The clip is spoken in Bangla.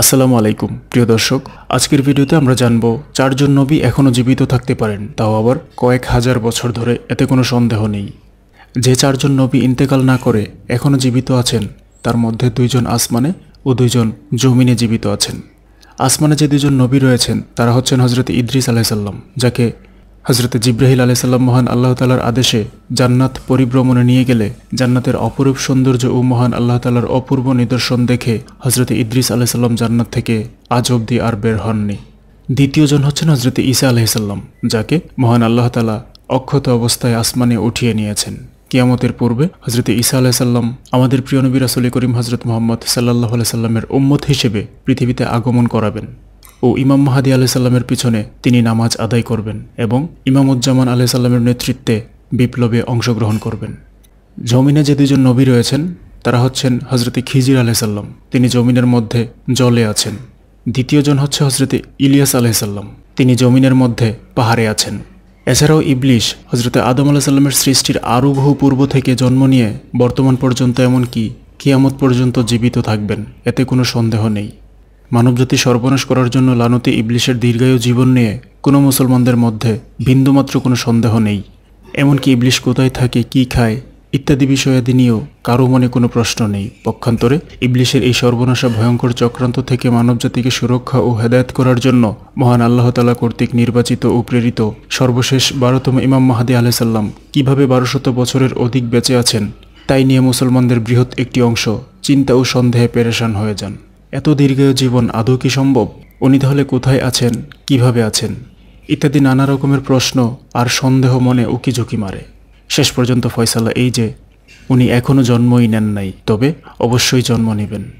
আসসালামু আলাইকুম, প্রিয় দর্শক। আজকের ভিডিওতে আমরা জানব, চারজন নবী এখনও জীবিত থাকতে পারেন, তাও আবার কয়েক হাজার বছর ধরে এতে কোনো সন্দেহ নেই। যে চারজন নবী ইন্তেকাল না করে এখনও জীবিত আছেন, তার মধ্যে দুইজন আসমানে ও দুইজন জমিনে জীবিত আছেন। আসমানে যে দুজন নবী রয়েছেন, তারা হচ্ছেন হজরত ইদ্রিস আলাইসাল্লাম যাকে হজরত জিব্রাহিল আলাইসাল্লাম মহান আল্লাহ তালার আদেশে জান্নাত পরিভ্রমণে নিয়ে গেলে জান্নাতের অপরূপ সৌন্দর্য ও মহান আল্লাহ তালার অপূর্ব নিদর্শন দেখে হজরত ইদ্রিস আলাইসাল্লাম জান্নাত থেকে আজ অবধি আর বের হননি। দ্বিতীয়জন হচ্ছেন হজরত ঈসা আলাইসাল্লাম যাকে মহান আল্লাহ তালা অক্ষত অবস্থায় আসমানে উঠিয়ে নিয়েছেন। কিয়ামতের পূর্বে হজরত ঈসা আলাইসাল্লাম আমাদের প্রিয় নবী করিম হজরত মোহাম্মদ সাল্লাহ আলাইসাল্লামের উম্মত হিসেবে পৃথিবীতে আগমন করাবেন। ও ইমাম মাহাদি আলাইসাল্লামের পিছনে তিনি নামাজ আদায় করবেন এবং ইমামুজ্জামান আলাইসাল্লামের নেতৃত্বে বিপ্লবে অংশগ্রহণ করবেন। জমিনে যে দুজন নবী রয়েছেন, তারা হচ্ছেন হজরতে খিজির আলাইসাল্লাম তিনি জমিনের মধ্যে জলে আছেন। দ্বিতীয়জন হচ্ছে হজরতে ইলিয়াস আলাইসাল্লাম তিনি জমিনের মধ্যে পাহাড়ে আছেন। এছাড়াও ইবলিশ হজরতে আদম আলাহিসাল্লামের সৃষ্টির আরও বহু পূর্ব থেকে জন্ম নিয়ে বর্তমান পর্যন্ত এমনকি কিয়ামত পর্যন্ত জীবিত থাকবেন, এতে কোনো সন্দেহ নেই। মানবজাতি সর্বনাশ করার জন্য লানতি ইবলিশের দীর্ঘায়ু জীবন নিয়ে কোনো মুসলমানদের মধ্যে বিন্দুমাত্র কোনো সন্দেহ নেই। এমনকি ইবলিশ কোথায় থাকে, কি খায় ইত্যাদি বিষয়াদি নিয়েও কারও মনে কোনো প্রশ্ন নেই। পক্ষান্তরে ইবলিশের এই সর্বনাশা ভয়ঙ্কর চক্রান্ত থেকে মানবজাতিকে সুরক্ষা ও হেদায়ত করার জন্য মহান আল্লাহ তালা কর্তৃক নির্বাচিত ও প্রেরিত সর্বশেষ বারোতম ইমাম মাহাদি আলাইসাল্লাম কীভাবে বারোশত বছরের অধিক বেঁচে আছেন, তাই নিয়ে মুসলমানদের বৃহৎ একটি অংশ চিন্তা ও সন্দেহে পেরেশান হয়ে যান। এত দীর্ঘ জীবন আদৌ কি সম্ভব? উনি তাহলে কোথায় আছেন? কীভাবে আছেন? ইত্যাদি নানা রকমের প্রশ্ন আর সন্দেহ মনে উকি ঝুঁকি মারে। শেষ পর্যন্ত ফয়সালা এই যে, উনি এখনও জন্মই নেন নাই, তবে অবশ্যই জন্ম নেবেন।